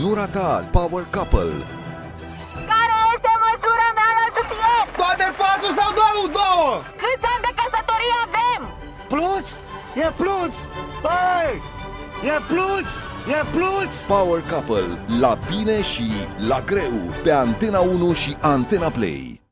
Nu rata Power Couple Care este măsura mea la sutien? Toate patru sau doar două? Câți ani de căsătorie avem? Plus? E plus! Hai! E plus! E plus! Power Couple La bine și la greu Pe Antena 1 și Antena Play